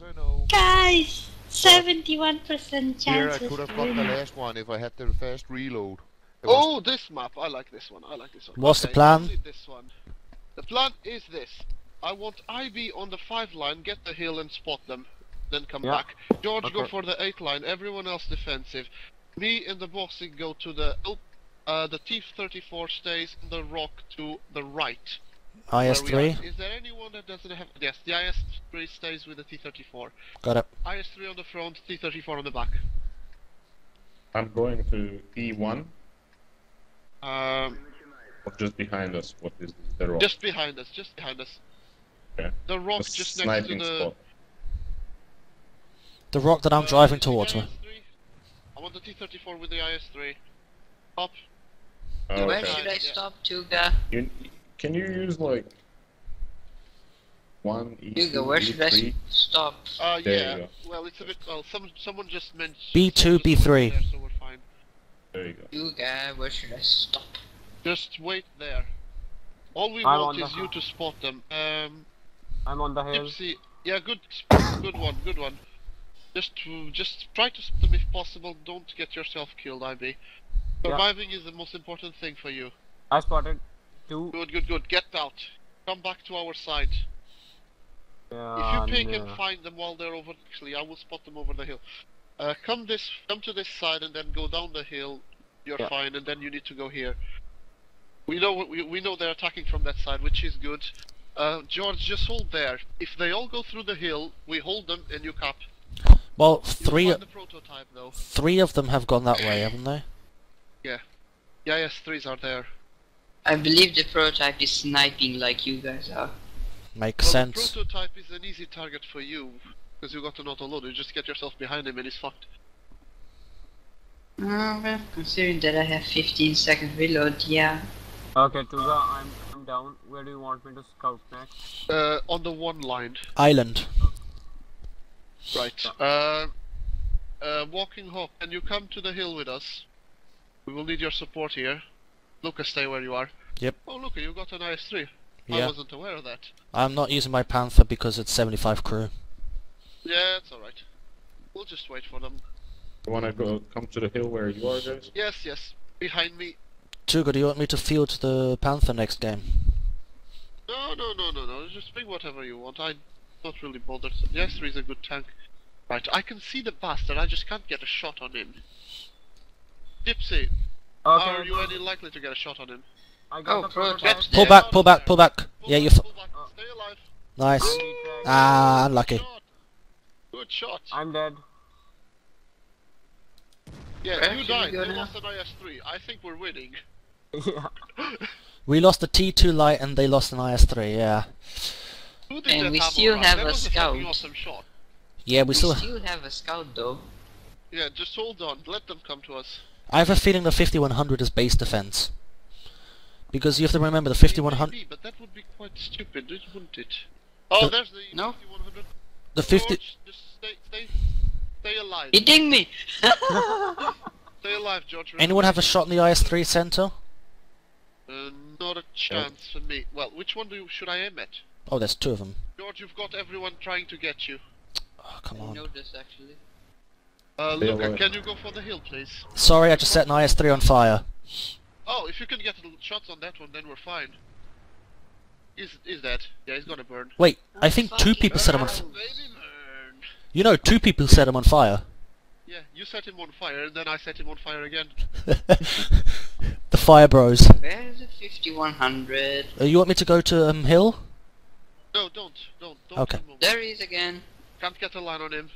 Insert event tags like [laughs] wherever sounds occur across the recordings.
Yes, I know. Guys, 71% chance Here, I could have got the last one if I had the fast reload. It was- Oh, this map. I like this one. I like this one. What's the plan? This one. The plan is this. I want IB on the five line, get the hill and spot them, then come Yeah. back. George go for the eight line. Everyone else defensive. Me and the bossing go to the uh, the T-34 stays in the rock to the right. Where we IS3. Is there anyone that doesn't have? Yes, the IS-3 stays with the T-34. Got it. IS-3 on the front, T-34 on the back. I'm going to E1, Um, or just behind us. What is the rock? just behind us. Just behind us. Okay. The rock A just next to the. spot. The rock that I'm Uh, driving towards. man. IS-3. I want the T-34 with the IS-3. Up. Oh, Where okay. should I Yeah. stop, Tuga? You, can you use like one E Tuga, where should I E3? s- stop? Uh, There yeah. you go. Well, it's a bit. Well, some someone just mentioned. B2, B3. There, so we're fine. There you go. Tuga, where should I stop? Just wait there. All we I'm want is you to spot them. Um, I'm on the hill. Gypsy. Yeah, good. Good one. Good one. Just to, just try to spot them if possible. Don't get yourself killed, IB. Yeah. Surviving is the most important thing for you. I spotted two. Good, good, good. Get out. Come back to our side. Uh, If you ping no. and find them while they're over, actually, I will spot them over the hill. Uh, come this, come to this side, and then go down the hill. You're Yeah. fine, and then you need to go here. We know we, we know they're attacking from that side, which is good. Uh, George, just hold there. If they all go through the hill, we hold them and you cap. Well, three the prototype though. three of them have gone that way, haven't they? Yeah. Yeah, yes, threes are there. I believe the prototype is sniping like you guys are. Makes Well, sense. the prototype is an easy target for you because you got an auto loader. You just get yourself behind him and he's fucked. Uh, well, considering that I have 15 second reload, yeah. Okay, Tuga, I'm, I'm down. Where do you want me to scout next? Uh, on the one line. Island. Right. Uh, uh, Walking Hawk, can you come to the hill with us? We will need your support here. Lucas, stay where you are. Yep. Oh, look, you've got an IS-3. I wasn't aware of that. I'm not using my Panther because it's 75 crew. Yeah, it's alright. We'll just wait for them. You wanna go come to the hill where you are, guys? Yes, yes. Behind me. Tuga, do you want me to field the Panther next game? No, no, no, no, no. Just bring whatever you want. I'm not really bothered. The IS-3 is a good tank. Right, I can see the bastard. I just can't get a shot on him. Gypsy, Okay, are you any likely to get a shot on him? I got Oh, the prototype. prototype. Pull back, pull back, pull back. Pull Yeah, you. F pull back. Stay alive. nice. I need track. Ah, unlucky. Good shot. I'm dead. Yeah, Where you we died. go You now? lost an IS-3. I think we're winning. [laughs] yeah. We lost a T2 light and they lost an IS3. Yeah. And we still have a was a fucking scout. awesome shot. Yeah, we We still. still have a scout though. Yeah, just hold on. Let them come to us. I have a feeling the 5100 is base defense. Because you have to remember the 5100. But that would be quite stupid, wouldn't it? Oh, The- there's the No. 5100. The 50. George, just stay, stay, stay alive. Hitting me! [laughs] Stay alive, George. Anyone have a shot in the IS3 center? Uh, not a chance for me. Well, which one do you, should I aim at? Oh, there's two of them. George, you've got everyone trying to get you. Oh, come I on. know this actually. Uh, Luca, can you go for the hill, please? Sorry, I just set an IS3 on fire. Oh, if you can get shots on that one, then we're fine. Is is that? Yeah, he's gonna burn. Wait, I think two Fucking people set him on. Burn, F- baby, burn. you know, two people set him on fire. Yeah, you set him on fire, and then I set him on fire again. [laughs] the Fire Bros. Where's the 5100? Uh, you want me to go to um, Hill? No, don't, don't, don't. Okay. move. There he is again. Can't get a line on him.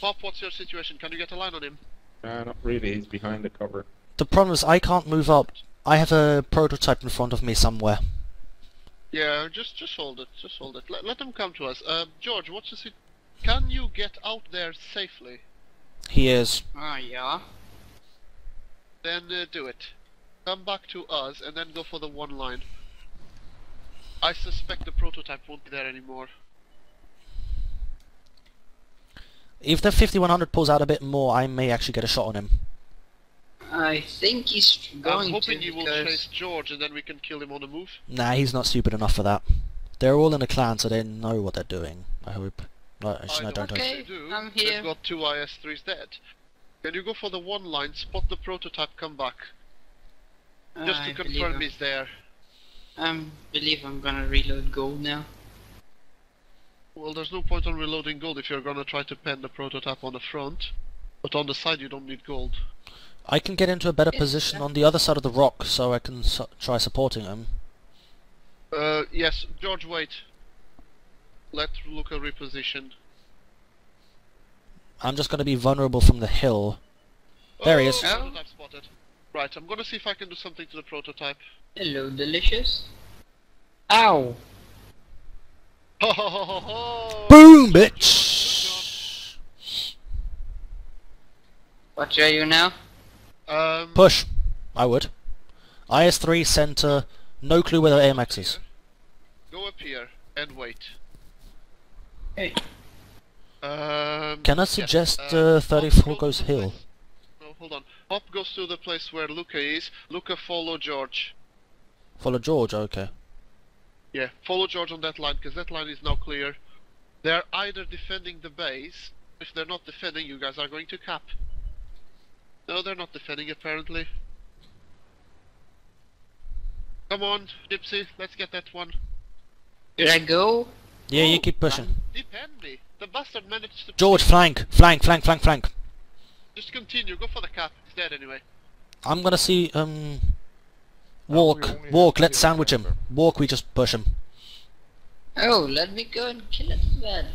Pop, what's your situation? Can you get a line on him? Nah, not really. He's behind the cover. The problem is I can't move up. I have a prototype in front of me somewhere. Yeah, just just hold it, just hold it. Let, let them come to us. Uh, George, what's the sit? Can you get out there safely? He is. Oh yeah. Then uh, do it. Come back to us, and then go for the one line. I suspect the prototype won't be there anymore. If the 5100 pulls out a bit more, I may actually get a shot on him. I think he's going I'm hoping to he will because chase George, and then we can kill him on the move. Nah, he's not stupid enough for that. They're all in a clan, so they know what they're doing. I hope. No, actually, no, don't. don't. Okay, do, I'm they've here. got two IS-3s dead. Can you go for the one line, spot the prototype, come back? Just I to confirm I'm- he's there. I believe I'm gonna reload gold now. Well, there's no point on reloading gold if you're gonna try to pen the prototype on the front. But on the side you don't need gold. I can get into a better position on the other side of the rock, so I can su- try supporting him. Uh, yes, George, wait. Let Luca reposition. I'm just going to be vulnerable from the hill. There he is. Oh, prototype spotted. Right, I'm gonna see if I can do something to the prototype. Hello, delicious. Ow! Ho ho ho ho ho! Boom, bitch! What are you now? Good job. Um, Push. I would. IS-3 center. No clue where the AMX is. Go up here and wait. Hey. Um, Can I suggest uh, uh, 34 goes goes hill? place- No, hold on. Hop goes to the place where Luca is. Luca follow George. Follow George, okay. Yeah, follow George on that line, because that line is now clear. They're either defending the base. If they're not defending, you guys are going to cap. No, they're not defending, apparently. Come on, Gypsy, let's get that one. Should I go? Yeah, you Oh, keep pushing. Defend me. The bastard managed to... George, flank, flank, flank, flank, flank. Just continue, go for the cap. He's dead anyway. I'm gonna see, um... Walk, only walk, let's sandwich him. center. Walk, we just push him. Oh, let me go and kill it then.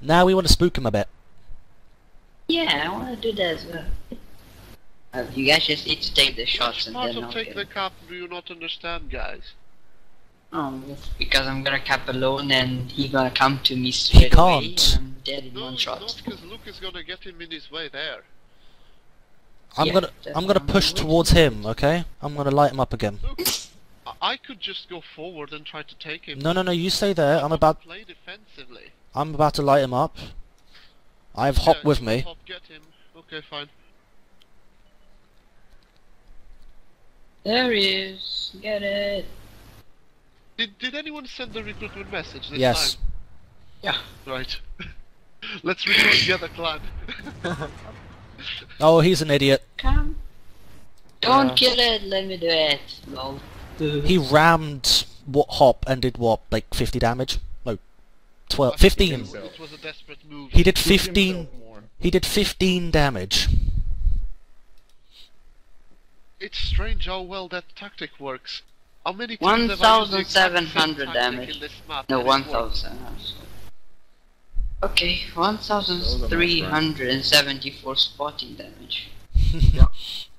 Now we want to spook him a bit. Yeah, I wanna do that as well. Uh, you guys just need to take the shots Which and part then of I'll take the it. cap do you not understand, guys? Oh, it's because I'm gonna cap alone and he gonna come to me straight away can't. and I'm dead in No, one shot. not, because Luke is gonna get him in his way there. I'm Yeah, gonna, I'm gonna push towards him, okay? I'm gonna light him up again. Look, I- I could just go forward and try to take him. No, no, no, you stay there. I I'm about, to play defensively. I'm about to light him up. I have Hop Yeah, with me. Hop, get him. Okay, fine. There he is. Get it. Did Did anyone send the recruitment message this Yes. time? Right. [laughs] Let's recruit the other clan. [laughs] Oh, he's an idiot. Come. Don't Yeah. kill it. Let me do it. No. He rammed what Hop and did what, like 50 damage? No, 12, 15. It was, a desperate move. He did 15. He did 15 damage. It's strange how well that tactic works. How many times have I used the exact 1,700 tactic damage. in this map No, and it works? 1,000. Okay, 1,374 spotting damage. [laughs]